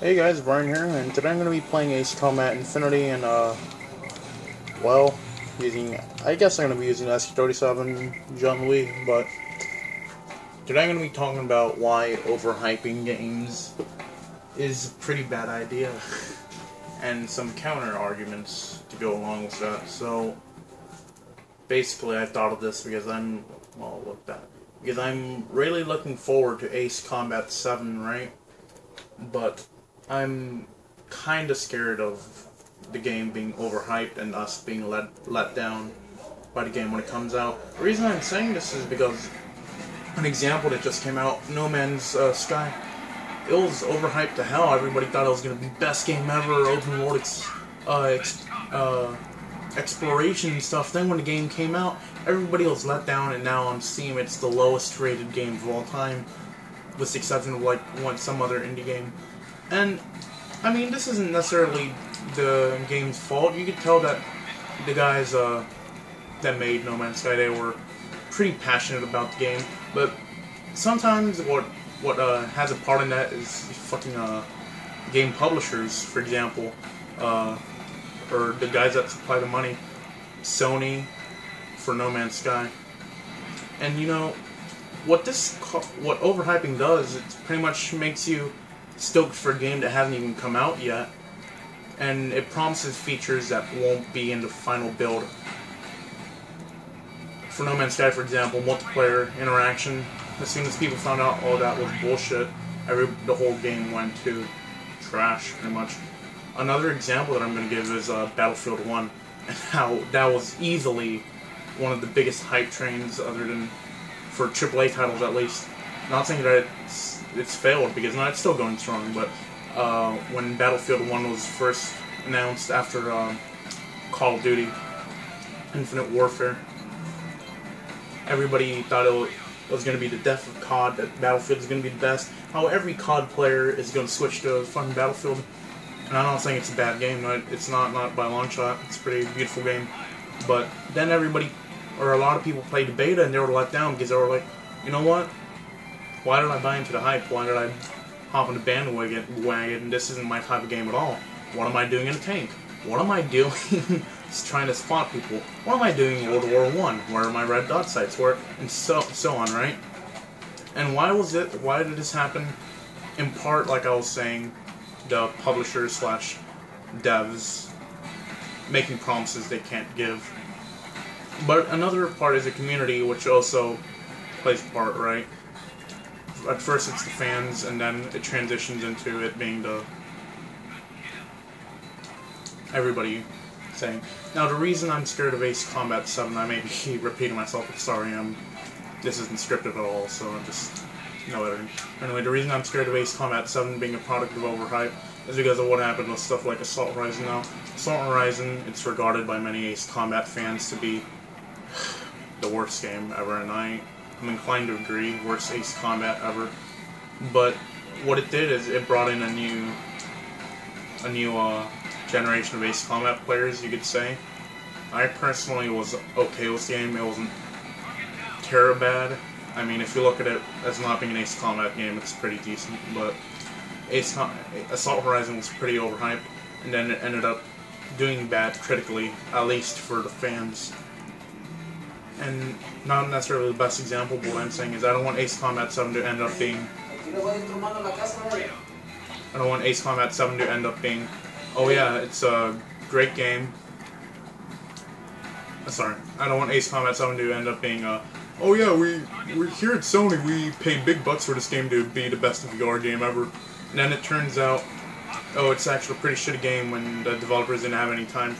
Hey guys, Brian here, and today I'm going to be playing Ace Combat Infinity, and uh, well, using, I guess I'm going to be using SQ37 Jean Louis, but today I'm going to be talking about why overhyping games is a pretty bad idea, and some counter arguments to go along with that. So, basically, I thought of this because I'm, well, look that, because I'm really looking forward to Ace Combat 7, right? But I'm kind of scared of the game being overhyped and us being let let down by the game when it comes out. The reason I'm saying this is because an example that just came out, No Man's uh, Sky. It was overhyped to hell. Everybody thought it was going to be best game ever, open world ex, uh, ex, uh, exploration and stuff. Then when the game came out, everybody was let down, and now on Steam it's the lowest rated game of all time, with the exception of like one some other indie game. And I mean, this isn't necessarily the game's fault. You could tell that the guys uh, that made No Man's Sky they were pretty passionate about the game, but sometimes what what uh, has a part in that is fucking uh, game publishers, for example, uh, or the guys that supply the money, Sony for No Man's Sky, and you know what this what overhyping does, it pretty much makes you stoked for a game that hasn't even come out yet, and it promises features that won't be in the final build. For No Man's Sky, for example, multiplayer interaction. As soon as people found out, all that was bullshit, every the whole game went to trash, pretty much. Another example that I'm going to give is uh, Battlefield 1, and how that was easily one of the biggest hype trains, other than for AAA titles at least. Not saying that it's it's failed because now it's still going strong. But uh, when Battlefield One was first announced after uh, Call of Duty Infinite Warfare, everybody thought it was going to be the death of COD. That Battlefield is going to be the best. How every COD player is going to switch to fucking Battlefield. And I'm not saying it's a bad game. but It's not not by long shot. It's a pretty beautiful game. But then everybody, or a lot of people played beta and they were let down because they were like, you know what? Why did I buy into the hype? Why did I hop on the bandwagon? Wagon? This isn't my type of game at all. What am I doing in a tank? What am I doing trying to spot people? What am I doing in World War One? Where are my red dot sights? Where and so so on, right? And why was it? Why did this happen? In part, like I was saying, the publishers slash devs making promises they can't give. But another part is the community, which also plays a part, right? At first it's the fans, and then it transitions into it being the everybody saying. Now the reason I'm scared of Ace Combat 7, I may be repeating myself, but sorry, I'm this isn't scripted at all, so I'm just no editing. Anyway, the reason I'm scared of Ace Combat 7 being a product of overhype is because of what happened with stuff like Assault Horizon now. Assault Horizon, it's regarded by many Ace Combat fans to be the worst game ever, and I I'm inclined to agree. Worst Ace Combat ever. But what it did is it brought in a new, a new uh, generation of Ace Combat players, you could say. I personally was okay with the game. It wasn't terrible bad. I mean, if you look at it as not being an Ace Combat game, it's pretty decent. But Ace Assault Horizon was pretty overhyped, and then it ended up doing bad critically, at least for the fans and not necessarily the best example, but what I'm saying is I don't want Ace Combat 7 to end up being. I don't want Ace Combat 7 to end up being. Oh yeah, it's a great game. Uh, sorry, I don't want Ace Combat 7 to end up being a. Oh yeah, we we here at Sony we paid big bucks for this game to be the best of VR game ever, and then it turns out, oh it's actually a pretty shitty game when the developers didn't have any time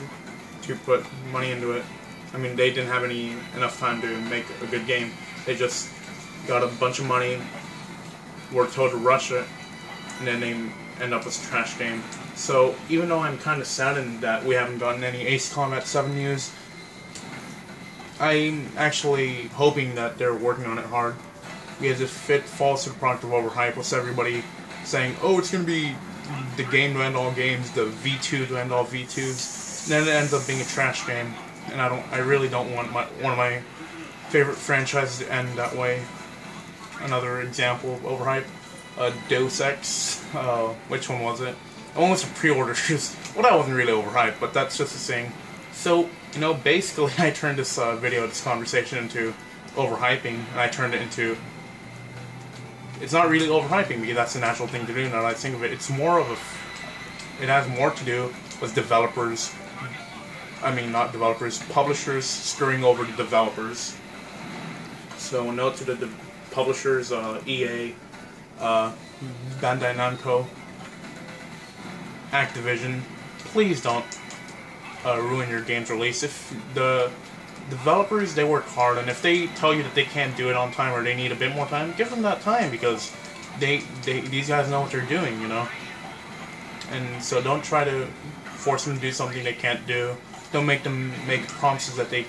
to put money into it. I mean, they didn't have any enough time to make a good game. They just got a bunch of money, were told to rush it, and then they end up with a trash game. So even though I'm kind of saddened that we haven't gotten any Ace Combat 7 news, I'm actually hoping that they're working on it hard. Because if it falls to the product of overhype with everybody saying, oh, it's going to be the game to end all games, the V2 to end all V2s, then it ends up being a trash game and I don't. I really don't want my one of my favorite franchises to end that way. Another example of overhype. uh, Deus Ex. Uh, which one was it? One was a pre-orders. well, that wasn't really overhyped, but that's just a thing. So, you know, basically, I turned this uh, video, this conversation into overhyping, and I turned it into. It's not really overhyping because that's a natural thing to do. Now that I think of it, it's more of a. It has more to do with developers. I mean, not developers, publishers screwing over the developers. So, note to the publishers, uh, EA, uh, Bandai Namco, Activision, please don't uh, ruin your game's release. If the developers they work hard, and if they tell you that they can't do it on time or they need a bit more time, give them that time because they, they these guys know what they're doing, you know. And so don't try to force them to do something they can't do. Don't make them make promises that they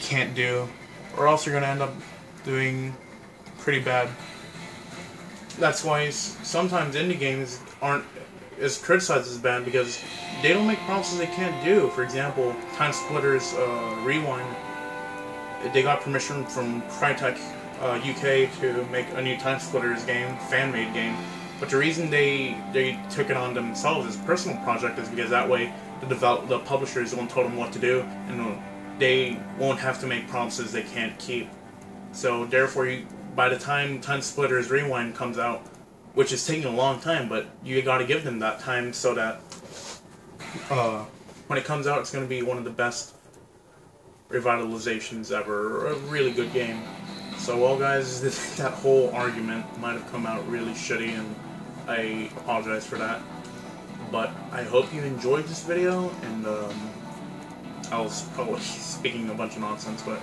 can't do, or else you're gonna end up doing pretty bad. That's why sometimes indie games aren't as criticized as bad because they don't make promises they can't do. For example, Time Splitters uh, Rewind, they got permission from Crytek uh, UK to make a new Time Splitters game, fan-made game. But the reason they they took it on themselves as a personal project is because that way the develop the publishers won't tell them what to do, and they won't have to make promises they can't keep. So therefore, you, by the time Time Splitters Rewind comes out, which is taking a long time, but you got to give them that time so that uh, when it comes out, it's going to be one of the best revitalizations ever. A really good game. So, well, guys, that whole argument might have come out really shitty, and I apologize for that. But I hope you enjoyed this video, and um, I was probably speaking a bunch of nonsense, but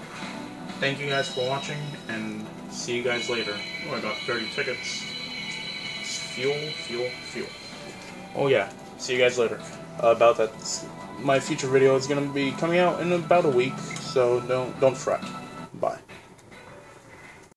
thank you guys for watching, and see you guys later. Oh, I got 30 tickets It's fuel, fuel, fuel. Oh yeah, see you guys later. Uh, about that, my future video is gonna be coming out in about a week, so don't don't fret. Bye.